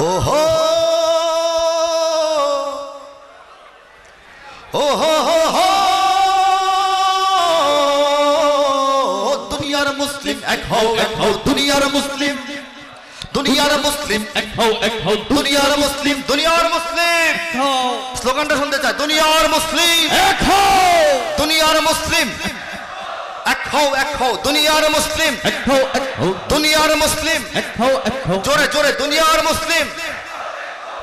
ওহো! ওহো হো হো! দুনিয়ার মুসলিম এক হও এক হও দুনিয়ার মুসলিম। দুনিয়ার মুসলিম এক হও এক হও দুনিয়ার মুসলিম দুনিয়ার মুসলিম। স্লোগানটা শুনতে চাই দুনিয়ার মুসলিম। এক হও। দুনিয়ার মুসলিম। হও এক হও দুনিয়ার মুসলিম। এক হও এক হও। দুনিয়ার মুসলিম। এক হও এক হও। জোরে জোরে দুনিয়ার মুসলিম।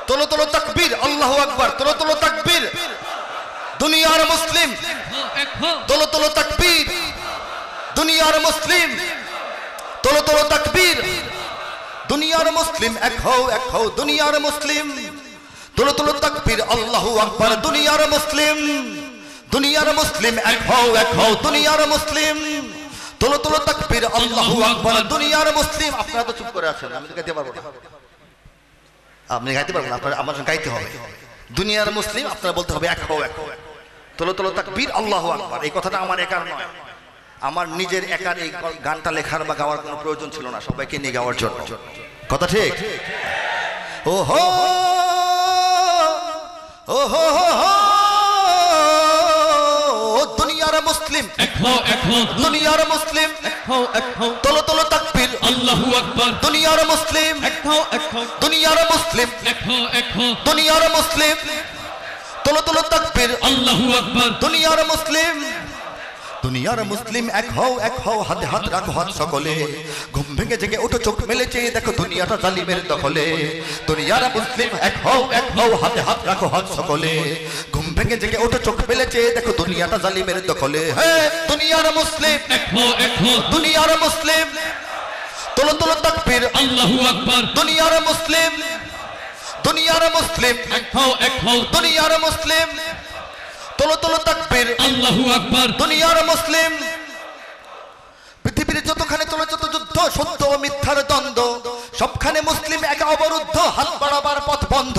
তোলো তোলো তাকবীর আল্লাহু আকবার। তোলো তোলো তাকবীর। দুনিয়ার মুসলিম। তোলো তোলো তাকবীর। দুনিয়ার মুসলিম। তোলো তোলো তাকবীর। দুনিয়ার মুসলিম এক হও এক হও দুনিয়ার মুসলিম। তোলো তোলো তাকবীর আল্লাহু আকবার। দুনিয়ার মুসলিম। দুনিয়ার মুসলিম এক হও এক হও, দুনিয়ার মুসলিম। তোলো তোলো, তাকবীর, আল্লাহু আকবার, দুনিয়ার মুসলিম। আপনারা তো চুপ করে আছেন, আমি তো গাইতে পারব না। আপনি গাইতে পারবেন আপনার আমার সঙ্গে গাইতে হবে। দুনিয়ার মুসলিম, আপনারা বলতে হবে এক হও এক হও তোলো তোলো, তাকবীর, আল্লাহু আকবার। এই কথাটা আমার একার নয়। আমার নিজের একার এই গানটা লেখার বা গাওয়ার কোনো প্রয়োজন ছিল না, সবাইকে নিয়ে গাওয়ার জন্য। কথা ঠিক? ও হো ও হো হো মুসলিম। এক হও এক হও। দুনিয়ার মুসলিম। এক হও এক হও। তোলো তোলো তাকবীর। আল্লাহু আকবার। দুনিয়ার মুসলিম। এক হও এক হও। দুনিয়ার মুসলিম। এক হও এক হও। দুনিয়ার মুসলিম। তোলো তোলো তাকবীর। আল্লাহু আকবার। দুনিয়ার মুসলিম। দুনিয়ার মুসলিম এক হও এক হও হাতে হাত রাখো হাত সকলে। ঘুম ভেঙে জেগে ওঠো চোখ মেলেছে দেখো দুনিয়াটা জালিমের দখলে। দুনিয়ার মুসলিম এক হও এক হও হাতে হাত রাখো হাত সকলে। ঘুম ভেঙে জেগে ওঠো চোখ মেলেছে দেখো দুনিয়াটা জালিমের দখলে। হে দুনিয়ার মুসলিম এক হও এক হও দুনিয়ার মুসলিম। তোলো তোলো তাকবীর। আল্লাহু আকবার। দুনিয়ার মুসলিম। দুনিয়ার মুসলিম। এক হও এক হও। দুনিয়ার মুসলিম। তোলো তোলো তাকবীর। আল্লাহু আকবার। দুনিয়ার মুসলিম। পৃথিবীর যতখানে চলে যত যুদ্ধ সত্য ও মিথ্যার দ্বন্দ্ব সবখানে মুসলিম একা অবরুদ্ধ হাত বাড়াবার পথ বন্ধ।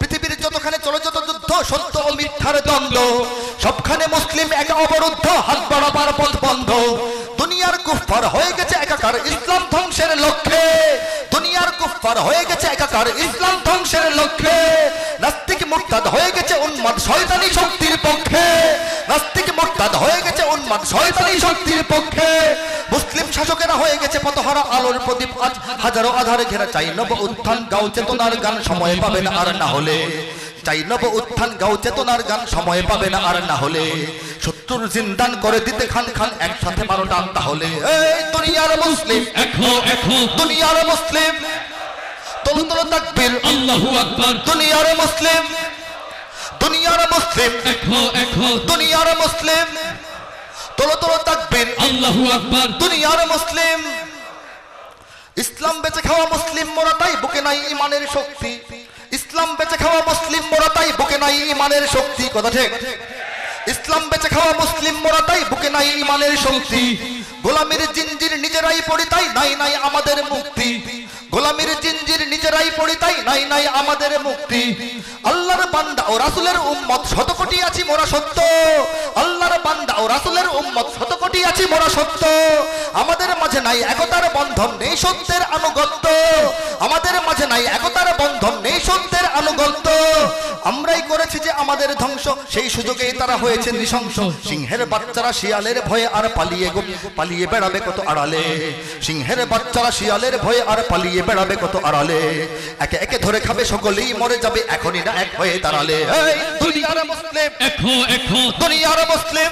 পৃথিবীর যতখানে চলে যত যুদ্ধ সত্য ও মিথ্যার দ্বন্দ্ব সবখানে মুসলিম একা অবরুদ্ধ হাত বাড়াবার পথ বন্ধ। দুনিয়ার কুফফার হয়ে গেছে একাকার ইসলাম ধ্বংসের লক্ষ্যে। দুনিয়ার কুফফার হয়ে গেছে একাকার ইসলাম ধ্বংসের লক্ষ্যে। নাস্তিক মুরতাদ হয়ে গেছে উন্মাদ পতহারা আলোর প্রদীপ আজ হাজারো আধারে ঘেরা। চাই নব উত্থান গাও চেতনার গান সময় পাবে না আর না হলে। চাই নব উত্থান গাও চেতনার গান সময় পাবে না আর না হলে। শত্রুর জিন্দান করে দিতে খান খান একসাথে মারো টান তাহলে। এই দুনিয়ার মুসলিম দুনিয়ার মুসলিম। তোলো তোলো তাকবীর। আল্লাহু আকবার। দুনিয়ার মুসলিম। দুনিয়ার মুসলিম। দুনিয়ার মুসলিম। তোলো তোলো তাকবীর। আল্লাহু আকবার। দুনিয়ার মুসলিম। ইসলাম বেঁচে খাওয়া মুসলিম মোরা বুকে নাই ইমানের শক্তি। ইসলাম বেঁচে খাওয়া মুসলিম মোরা বুকে নাই ইমানের শক্তি। কথা ঠিক? ইসলাম বেঁচে খাওয়া মুসলিম মোরা বুকে নাই ইমানের শক্তি। গোলামির জিঞ্জির নিজেরাই পড়ি তাই নাই নাই আমাদের মুক্তি। গোলামির জিঞ্জির নিজেরাই পড়ি তাই নাই নাই আমাদের মুক্তি। আল্লাহর বান্দা ও রাসুলের উম্মত শত কোটি আছি মোরা সত্য। আল্লাহর বান্দা ও রাসুলের উম্মত শত কোটি আছি মোরা সত্য। আমাদের মাঝে নাই একতার বন্ধন নেই সত্যের আনুগত্য। আমাদের মাঝে নাই একতার বন্ধন নেই সত্যের আনুগত্য। আমরাই করেছি যে আমাদের ধ্বংস সেই সুযোগেই তারা হয়েছে নৃশংস। সিংহের বাচ্চারা শিয়ালের ভয়ে আর পালিয়ে গো পালিয়ে বেড়াবে কত আড়ালে। সিংহের বাচ্চারা শিয়ালের ভয়ে আর পালিয়ে বেড়াবে কত আড়ালে। একে একে ধরে খাবে সকলেই মরে যাবে এখনই না এক হয়ে দাঁড়ালে। দুনিয়ার মুসলিম। দুনিয়ার মুসলিম।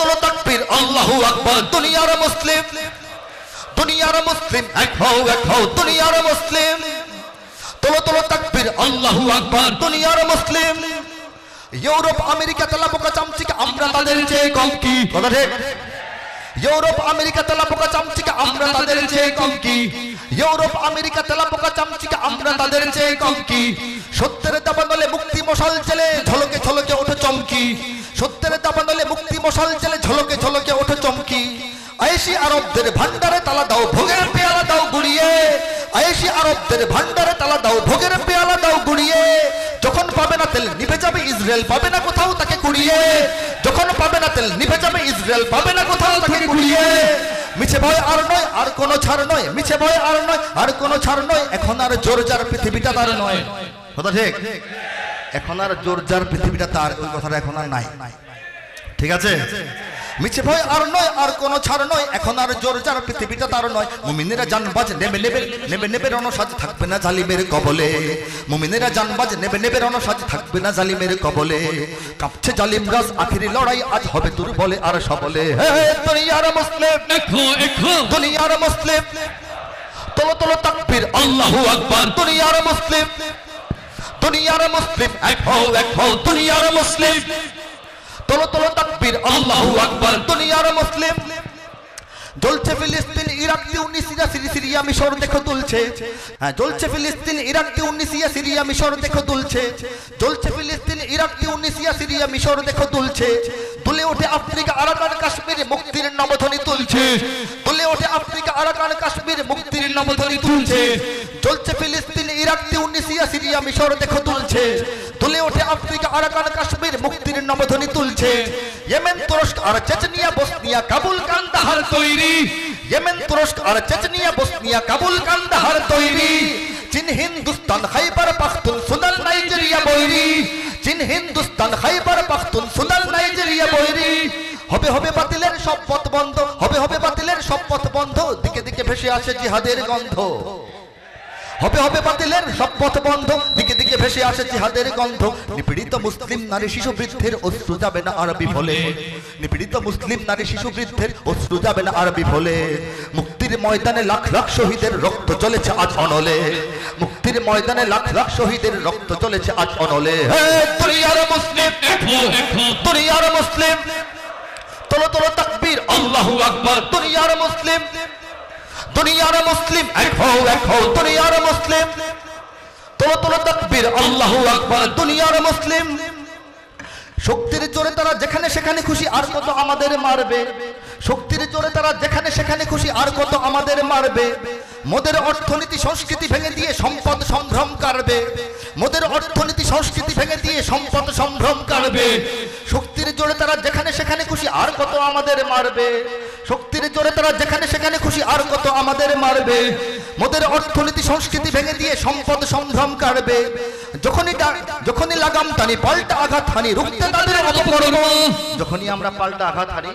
তোলো তোলো আল্লাহু আকবার। দুনিয়ার মুসলিম দুনিয়ার মুসলিম, এক হও এক হও, দুনিয়ার মুসলিম। তোলো তোলো তাকবীর, আল্লাহু আকবার। দুনিয়ার মুসলিম। ইউরোপ, আমেরিকা তেলা পোকা চামচিকা আমরা তাদের চেয়ে কম কি? কথা ঠিক? ইউরোপ, আমেরিকা তেলা পোকা চামচিকা আমরা তাদের চেয়ে কম কি? ইউরোপ, আমেরিকা তেলা পোকা চামচিকা আমরা তাদের চেয়ে কম কি? সত্যের দাবানলে মুক্তি মশাল জেলে ভান্ডারে তালা দাও, ভোগের পেয়ালা দাও গুড়িয়ে যখন পাবে না তেল, নিভে যাবে ইসরায়েল, পাবে না কোথাও তাকে কুড়িয়ে। যখন পাবে না তেল, নিভে যাবে ইসরায়েল, পাবে না কোথাও তাকে কুড়িয়ে। মিছে ভয় আর নয়, আর কোনো ছাড় নয়, মিছে ভয় আর নয়, আর কোনো ছাড় নয়, এখন আর জোর যার পৃথিবীটা তার নয়। কথা ঠিক? এখন আর জোর যার পৃথিবীটা তার, ওই কথাটা এখন আর নাই। ঠিক আছে? মিছে ভয় আর নয় আর কোনো ছাড় নয়। এখন আর জোর যার পৃথিবীটা তার নয়। মুমিনেরা জানবাজ নেবে নেবে নেবে নেবে রণসাজ থাকবে না জালিমের কবলে। মুমিনেরা জানবাজ নেবে নেবে রণসাজ থাকবে না জালিমের কবলে। কাঁপছে জালিম রাজ আখিরি লড়াই আজ হবে দুর্বলে আর সবলে। হে দুনিয়ার মুসলিম দুনিয়ার মুসলিম। তোলো তোলো তাকবীর আল্লাহু আকবার। দুনিয়ার মুসলিম দুনিয়ার মুসলিম এক হও এক হও দুনিয়ার মুসলিম। তোলো তোলো তাকবীর, আল্লাহু আকবার। দুনিয়ার মুসলিম। জ্বলছে ফিলিস্তিন, ইরাক সিরিয়া মিশর দেখো তুলছে। হ্যাঁ জ্বলছে ফিলিস্তিন, ইরাক সিরিয়া মিশর দেখো তুলছে। জ্বলছে ফিলিস্তিন, ইরাক সিরিয়া মিশর দেখো তুলছে। তুলে ওঠে আফ্রিকা, আরাকান, কাশ্মীর, মুক্তির নবধ্বনি তুলছে। তুলে ওঠে আফ্রিকা, আরাকান, কাশ্মীর, মুক্তির নবধ্বনি তুলছে। জ্বলছে ফিলিস্তিন, ইরাক তিউনিসিয়া সিরিয়া মিশর দেখো তুলছে। তুলে ওঠে আফ্রিকা আরাকান কাশ্মীর মুক্তির নবধ্বনি তুলছে। ইয়েমেন, তুরস্ক আর চেচনিয়া, বসনিয়া, কাবুল, কান্দাহার তৈরি। ইয়েমেন, তুরস্ক আর চেচনিয়া, বসনিয়া, কাবুল, কান্দাহার তৈরি। চীন, হিন্দুস্তান, খাইবার পাখতুন সুদান নাইজেরিয়া বৈরি। চীন, হিন্দুস্তান, খাইবার পাখতুন সুদান নাইজেরিয়া বৈরি। হবে হবে বাতিলের সব পথ বন্ধ। হবে হবে বাতিলের সব পথ বন্ধ। দিকে দিকে ভেসে আসে জিহাদের গন্ধ। হবে হবে বাতিলের সব পথ বন্ধ। ভেসে আসে জিহাদের গন্ধ। নিপীড়িত মুসলিম নারী শিশু বৃদ্ধের অশ্রু যাবে না আর বিফলে নিপীড়িত মুসলিম নারী শিশু বৃদ্ধের অশ্রু যাবে না আর বিফলে মুক্তির ময়দানে লাখ লাখ শহীদের রক্ত চলেছে আজ অনলে। মুক্তির ময়দানে লাখ লাখ শহীদের রক্ত চলেছে আজ অনলে। দুনিয়ার মুসলিম দুনিয়ার মুসলিম, তোলো তোলো তাকবীর, আল্লাহু আকবার, দুনিয়ার মুসলিম দুনিয়ার মুসলিম, এক হও এক হও, দুনিয়ার মুসলিম। তোলো তোলো তাকবীর, আল্লাহু আকবার, দুনিয়ার মুসলিম। শক্তির জোরে তারা যেখানে সেখানে খুশি, আর কত আমাদের মারবে। শক্তির জোরে তারা যেখানে সেখানে খুশি, আর কত আমাদের মারবে। মোদের অর্থনীতি, সংস্কৃতি ভেঙে দিয়ে সম্পদ সম্ভ্রম কারবে মোদের অর্থনীতি, সংস্কৃতি ভেঙে দিয়ে সম্পদ সম্ভ্রম কারবে শক্তির জোরে তারা যেখানে সেখানে খুশি, আর কত আমাদের মারবে। শক্তির জোরে তারা যেখানে সেখানে খুশি, আর কত আমাদের মারবে। মোদের অর্থনীতি, সংস্কৃতি ভেঙে দিয়ে সম্পদ সম্ভ্রম কারবে যখনই যখনই লাগাম টানি, পাল্টা আঘাত হানি, রুখতে তাদের অপকর্ম। যখনই আমরা পাল্টা আঘাত হানি,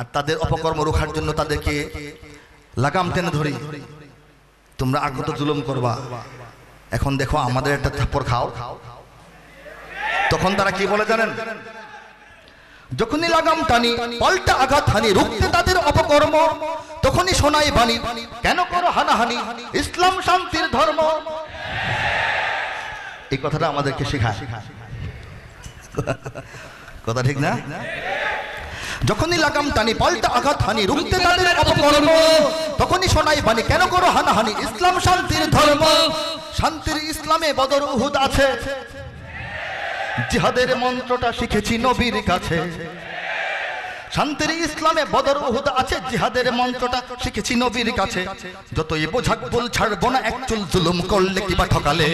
আর তাদের অপকর্ম রোখার জন্য তাদেরকে লাগাম টেনে ধরি। তোমরা আগত জুলুম করবা। এখন দেখো আমাদের একটা থাপ্পড় খাও। তখন তারা কি বলে জানেন? যখনই লাগাম টানি, পাল্টা আঘাত হানি, রুখতে তাদের অপকর্ম, তখনই শোনাই বাণী, কেন করো হানাহানি, ইসলাম শান্তির ধর্ম। এই কথাটা আমাদেরকে শেখায় কথা ঠিক না? যখনই লাগাম টানি, পাল্টা আঘাত হানি, রুখতে তাদের অপকর্ম, তখনই শোনাই বাণী, কেন করো হানাহানি, ইসলাম শান্তির ধর্ম। শান্তির ইসলামে বদর উহুদ আছে। জিহাদের মন্ত্রটা শিখেছি নবীর কাছে। শান্তির ইসলামে বদর উহুদ আছে জিহাদের মন্ত্রটা শিখেছি নবীর কাছে। যতই বোঝাক বল ছাড়বো না এক চুল জুলুম করলে কিবা ঠকালে?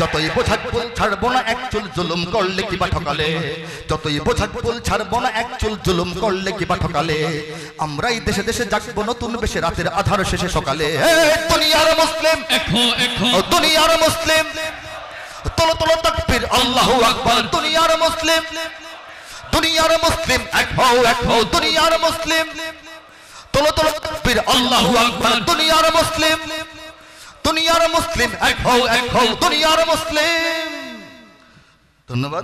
যতই বোঝাক বল ছাড়বো না এক চুল জুলুম করলে কিবা ঠকালে? যতই বোঝাক বল ছাড়বো না এক চুল জুলুম করলে কিবা ঠকালে? আমরাই দেশে দেশে জাগবো নতুন বেশে রাতের আধার শেষে সকালে। দুনিয়ার মুসলিম! এখন এখন। দুনিয়ার মুসলিম! তোলো তোলো তাকবীর আল্লাহু আকবর, দুনিয়ার মুসলিম। দুনিয়ার মুসলিম, এক হও এক হও, দুনিয়ার মুসলিম। তোলো তোলো তাকবীর আল্লাহু আকবার, দুনিয়ার মুসলিম। দুনিয়ার মুসলিম, এক হও এক হও, দুনিয়ার মুসলিম। ধন্যবাদ।